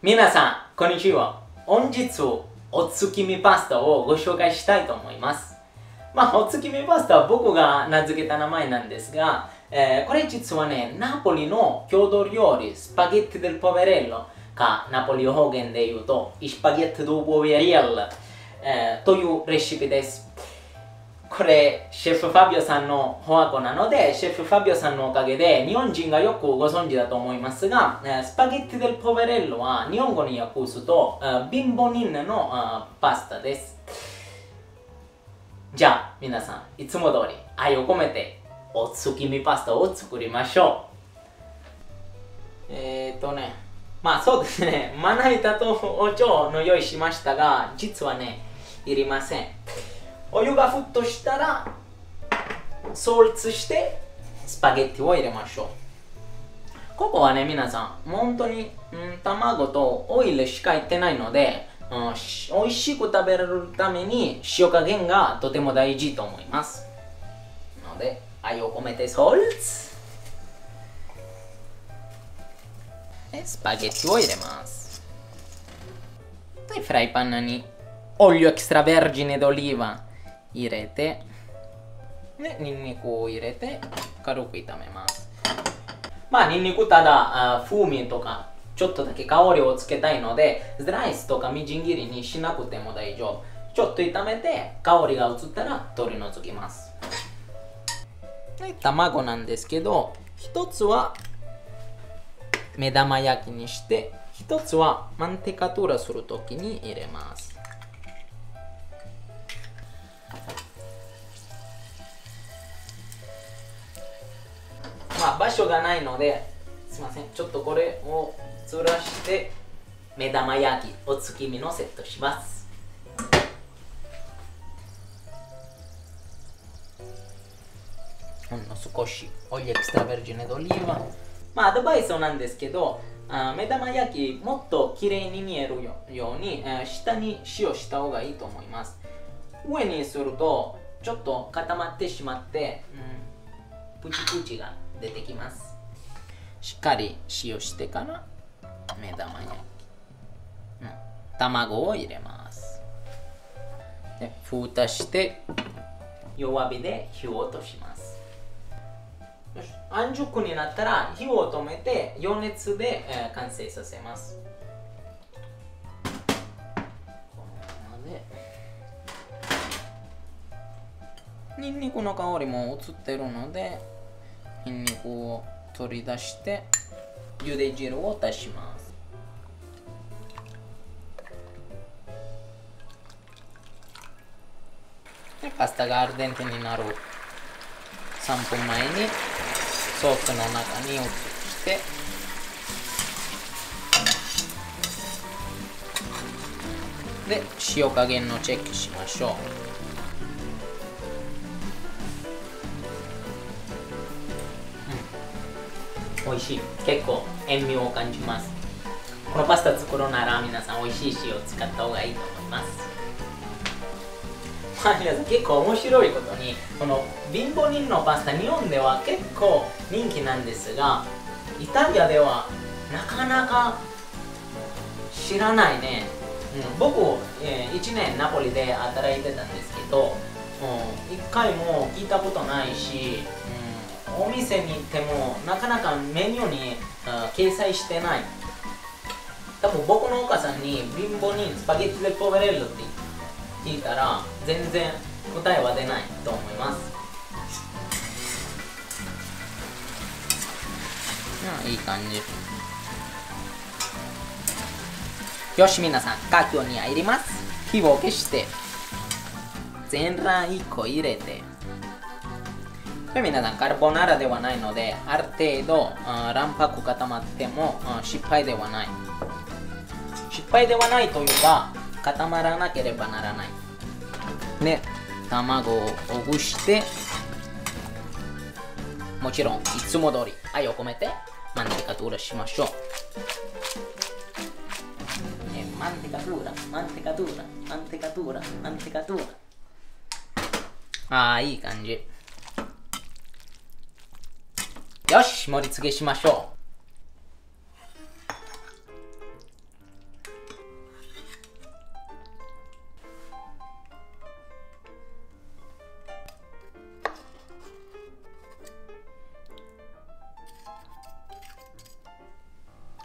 皆さん、こんにちは。本日、お月見パスタをご紹介したいと思います。まあ、お月見パスタは僕が名付けた名前なんですが、えー、これ実はね、ナポリの郷土料理、スパゲッティ・デル・ポベレッロか、ナポリ方言で言うと、スパゲッティ・ド・ポベレッロ、えー、というレシピです。これ、シェフファビオさんのフォアコなので、シェフファビオさんのおかげで、日本人がよくご存知だと思いますが、スパゲッティ・デル・ポベレッロは日本語に訳すと、ビンボニンのパスタです。じゃあ、皆さん、いつも通り愛を込めて、お月見パスタを作りましょう。えーとね、まあそうですね、まな板とお茶の用意しましたが、実はね、いりません。お湯が沸騰したらソルツしてスパゲッティを入れましょう。ここはね皆さん本当に、うん、卵とオイルしか入ってないので、うん、美味しく食べるために塩加減がとても大事と思います。なので愛を込めてソルツ。スパゲッティを入れます。でフライパンに olio extravergine d'oliva 入れてでニンニクを入れて軽く炒めます。まあニンニクただ風味とかちょっとだけ香りをつけたいのでスライスとかみじん切りにしなくても大丈夫。ちょっと炒めて香りが移ったら取り除きます。で卵なんですけど一つは目玉焼きにして一つはマンテカトゥラするときに入れます。場所がないのですいません。ちょっとこれをずらして目玉焼きお月見のセットします。ほんの少しオイエクストラベルジネドリーバまあアドバイスなんですけどあ目玉焼きもっと綺麗に見えるように、えー、下に塩した方がいいと思います。上にするとちょっと固まってしまって、うん、プチプチが出てきます。しっかり塩してから目玉焼き、うん、卵を入れます。で蓋して弱火で火を落とします。安熟になったら火を止めて余熱で、えー、完成させます。ニンニクの香りも移ってるのでニンニクを取り出して茹で汁を足します。でパスタがアルデンテになる3分前にソースの中に移してで塩加減のチェックしましょう。美味しい。結構塩味を感じます。このパスタ作るなら皆さん美味しい塩を使った方がいいと思います。まあ皆さん結構面白いことにこのビンボニンのパスタ日本では結構人気なんですがイタリアではなかなか知らないね、うん、僕、えー、1年ナポリで働いてたんですけど、うん、1回も聞いたことないし、お店に行ってもなかなかメニューに掲載してない。多分僕のお母さんにビンボにスパゲッティでポベレッロって聞いたら全然答えは出ないと思います。いい感じ。よし皆さんカキオに入ります。火を消して全卵1個入れて。で皆さん、カルボナーラではないので、ある程度、卵白固まっても失敗ではない。失敗ではないというか、固まらなければならない。で、卵をほぐして、もちろん、いつも通り愛を込めて、 mantecatura しましょう。 mantecatura、mantecatura、mantecatura、mantecatura。ああ、いい感じ。よし、盛り付けしましょう。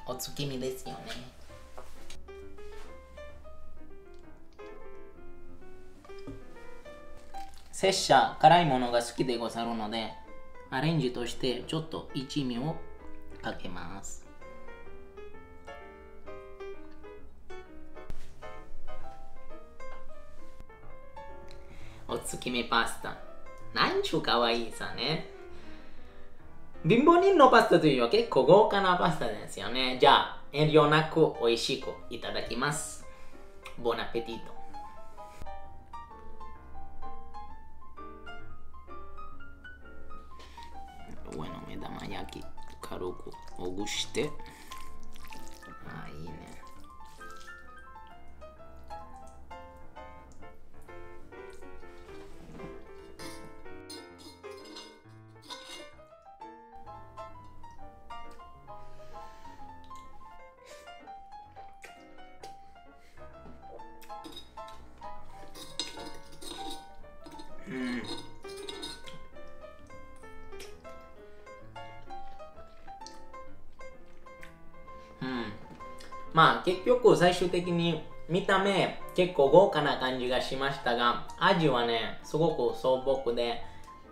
お月見ですよね拙者辛いものが好きでござるのでアレンジとしてちょっと一味をかけます。お月見パスタ。なんちゅうかわいいさね。貧乏人のパスタというよりは結構豪華なパスタですよね。じゃあ遠慮なく美味しくいただきます。ボナペティト焼き軽くほぐして。あいいね。まあ結局最終的に見た目結構豪華な感じがしましたが味はねすごく素朴で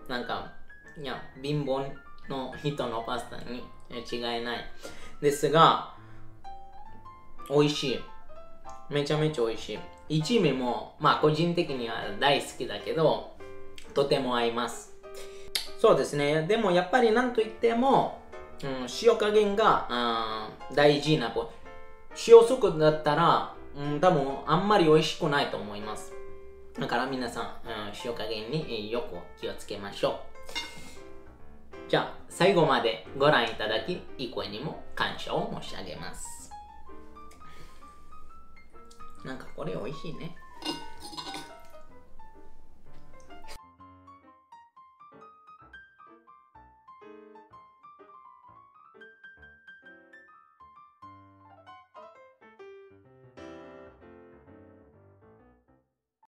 なんかいや貧乏の人のパスタに違いない。ですが美味しい。めちゃめちゃ美味しい。一味もまあ個人的には大好きだけどとても合います。そうですね。でもやっぱりなんといっても、うん、塩加減が大事なポイント。塩速だったら、うん、多分あんまり美味しくないと思います。だから皆さん、うん、塩加減によく気をつけましょう。じゃあ最後までご覧いただきいい声にも感謝を申し上げます。なんかこれ美味しいね。